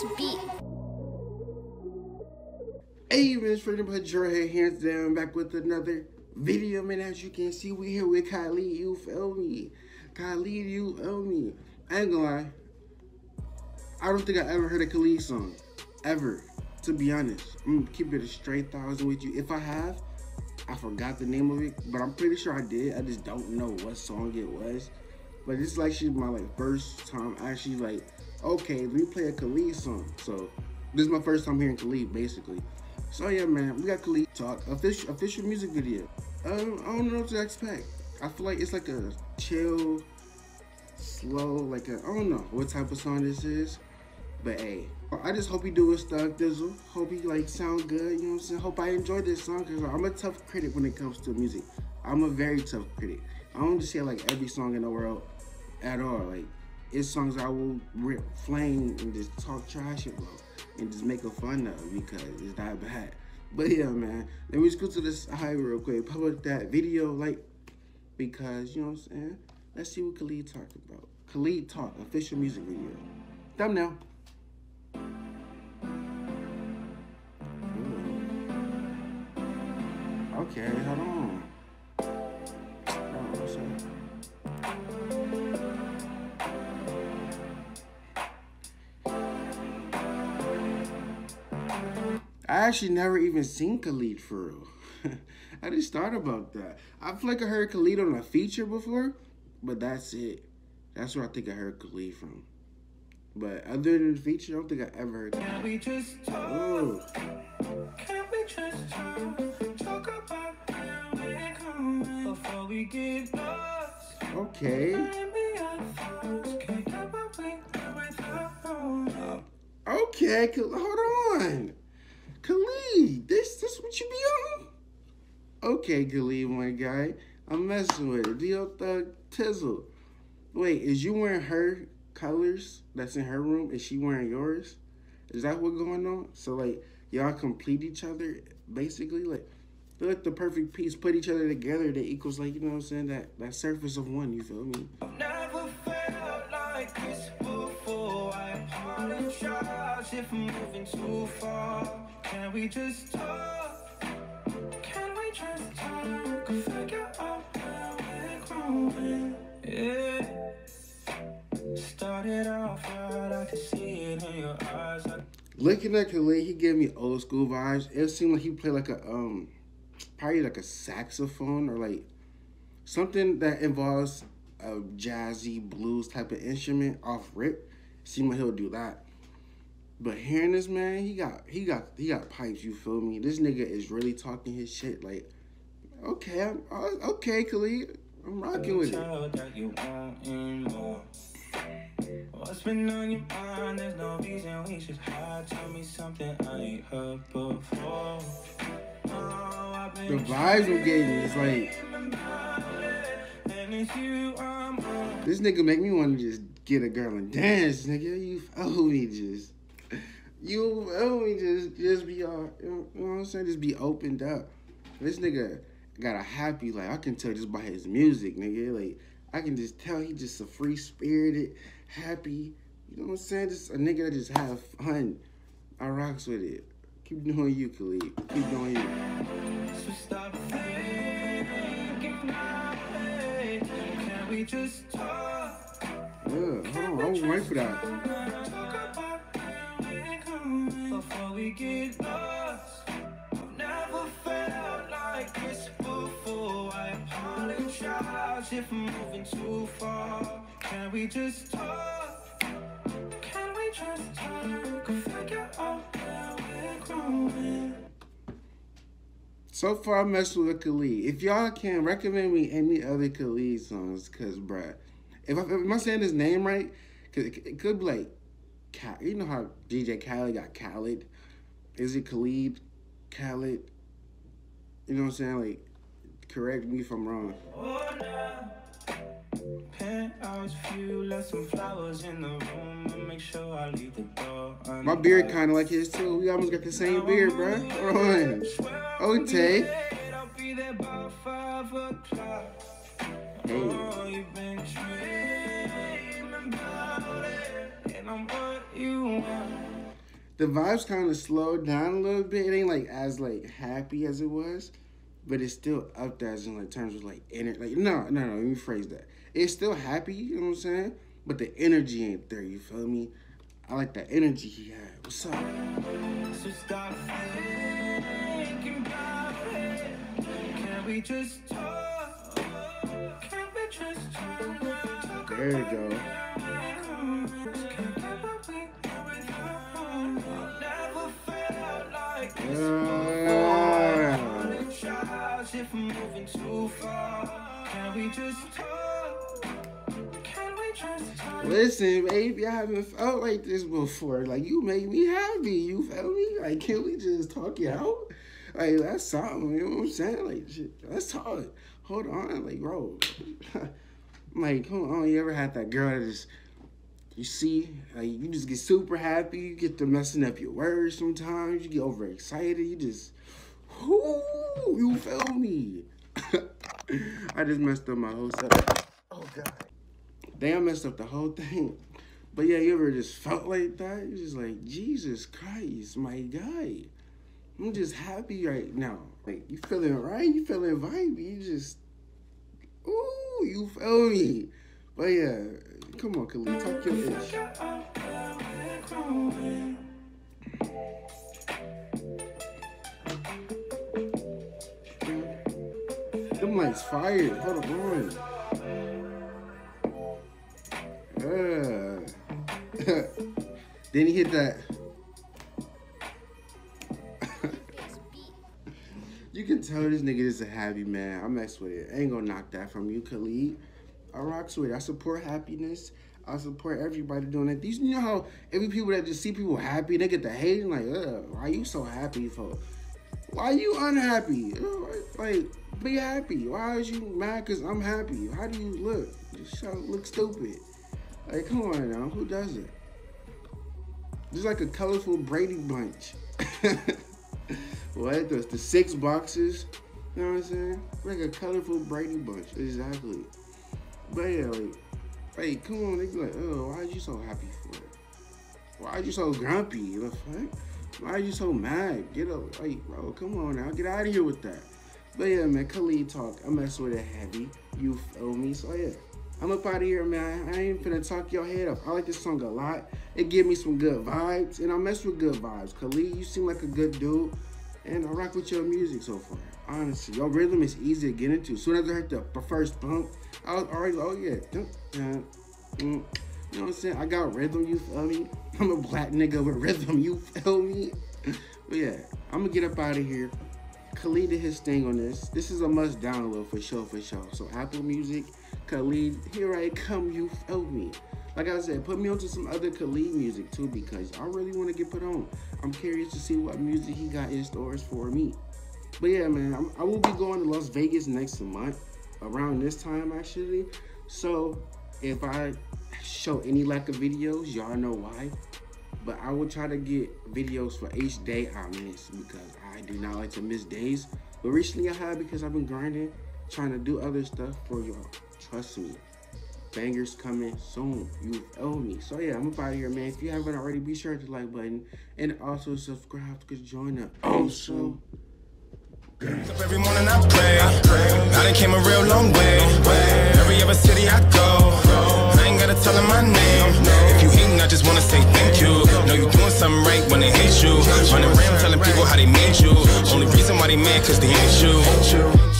this beat. Hey, man, it's Freedom Put Your Hands Down back with another video, man. As you can see, we here with Khalid, you feel me? Khalid, you feel me? I ain't gonna lie. I don't think I ever heard a Khalid song. Ever. To be honest. I'm gonna keep it a straight thousand with you. If I have, I forgot the name of it, but I'm pretty sure I did. I just don't know what song it was. But it's like she's my like first time actually like, okay, let me play a Khalid song. So this is my first time hearing Khalid basically. So yeah, man, we got Khalid talk official official music video. Um, I don't know what to expect. I feel like it's like a chill, slow, like a I don't know what type of song this is, but hey, I just hope he do his stuff, Dizzle. Hope he like sound good. You know what I'm saying? Hope I enjoy this song because I'm a tough critic when it comes to music. I'm a very tough critic. I don't just say like every song in the world at all. Like it's songs I will rip flame and just talk trash about and just make a fun of because it's that bad. But yeah, man, let me just go to this high real quick. Public that video, like, because, you know what I'm saying? Let's see what Khalid talked about. Khalid Talk, official music video. Thumbnail. Ooh. Okay, hold on. I actually never even seen Khalid for real. I just thought about that. I feel like I heard Khalid on a feature before, but that's it. That's where I think I heard Khalid from. But other than the feature, I don't think I ever heard Can we just talk? Ooh. Can we just talk? Talk about where we before we get lost. Okay. Okay, hold on. Khalid, this this what you be on? Okay, Khalid, my guy. I'm messing with it. Dio Thug Tizzle. Wait, is you wearing her colors that's in her room? Is she wearing yours? Is that what's going on? So like y'all complete each other basically? Like they're like the perfect piece, put each other together that equals like, you know what I'm saying, that that surface of one, you feel me? if I'm moving too far. Can we just talk? Looking at Khalid, he gave me old school vibes. It seemed like he played like a um, probably like a saxophone or like something that involves a jazzy blues type of instrument off rip. Seemed like he'll do that. But hearing this man, he got he got he got pipes. You feel me? This nigga is really talking his shit. Like, okay, uh, okay, Khalid, I'm rocking with it. What's been on your mind? There's no reason we should hide. Tell me something I ain't heard before. Oh, the vibes we're getting is like. This nigga make me want to just get a girl and dance, nigga. You feel me? Just you only just just be all. you know what I'm saying just be opened up. This nigga got a happy like I can tell just by his music, nigga. Like I can just tell he just a free spirited, happy. You know what I'm saying? Just a nigga that just have fun. I rocks with it. Keep doing you, Khalid. Keep doing you. So stop Can we just talk? Yeah, hold on. I was waiting for that if I'm moving too far. Can we just talk? Can we just talk? Figure out where we're growing. So far, I messed with Khalid. If y'all can recommend me any other Khalid songs, cause bruh, if, I, am I saying his name right? Cause it, it could be like you know how DJ Khaled got Khaled? Is it Khalid? Khaled? You know what I'm saying? Like, correct me if I'm wrong. My beard kind of like his too. We almost got the same beard, bro. Run. Okay. Hey. the vibes kind of slowed down a little bit. It ain't like as like happy as it was, but it's still up there as in like terms of like energy. Like no, no, no. Let me phrase that. It's still happy. You know what I'm saying? But the energy ain't there. You feel me? I like that energy he had. What's up? So stop thinking about it. Can we just talk? Can we just talk? There you go. If I'm moving too far. Can we just talk? Listen, baby, I haven't felt like this before. Like you make me happy. You feel me? Like, can we just talk it out? Like that's something. You know what I'm saying? Like, shit, let's talk. Hold on, like, bro. like, come on. You ever had that girl that just you see, like you just get super happy. You get to messing up your words sometimes. You get overexcited. You just Ooh, you feel me? I just messed up my whole setup. Oh god. Damn, messed up the whole thing. But yeah, you ever just felt like that? You're just like, Jesus Christ, my guy. I'm just happy right now. Like, you feeling right? You feeling vibey? You just, ooh, you feel me? But yeah, come on, Khalid, talk your ish. Lights fired. Hold on. Uh. then he hit that. you can tell this nigga is a happy man. I mess with it. I ain't gonna knock that from you, Khalid. I rocks with it. I support happiness. I support everybody doing it. These, you know how every people that just see people happy, they get the hating like, why you so happy for? Why you unhappy? Like, be happy. Why is you mad because I'm happy? How do you look? Sound, look stupid. Like, come on now. Who does it? Just like a colorful Brady bunch. what? The, the six boxes. You know what I'm saying? Like a colorful Brady bunch. Exactly. But yeah, like, like, come on. They be like, oh, why are you so happy for it? Why are you so grumpy? The fuck? Why are you so mad? Get up. Like, bro, come on now. Get out of here with that. But yeah, man, Khalid talk. I mess with it heavy. You feel me? So yeah. I'm up out of here, man. I ain't finna talk your head up. I like this song a lot. It give me some good vibes, and I mess with good vibes. Khalid, you seem like a good dude, and I rock with your music so far. Honestly, your rhythm is easy to get into. Soon as I heard the first bump, I was already, oh yeah. You know what I'm saying? I got rhythm, you feel me? I'm a black nigga with rhythm, you feel me? But yeah, I'm gonna get up out of here. Khalid did his thing on this. This is a must download for sure, for sure. So Apple Music, Khalid, here I come, you feel me. Like I said, put me onto some other Khalid music too because I really want to get put on. I'm curious to see what music he got in stores for me. But yeah, man, I'm, I will be going to Las Vegas next month, around this time actually. So if I show any lack of videos, y'all know why. But I will try to get videos for each day I miss because I do not like to miss days. But recently I have because I've been grinding, trying to do other stuff for y'all. Trust me. Bangers coming soon. You owe me. So yeah, I'm about here, man. If you haven't already, be sure to like button and also subscribe to join oh, up. Also. Every morning I pray. I done came a real long way. Every other city I go. I ain't gotta tell them my name. I just wanna say thank you. Know you doing something right when they hate you. Running around telling people how they made you. Only reason why they mad cause they ain't you.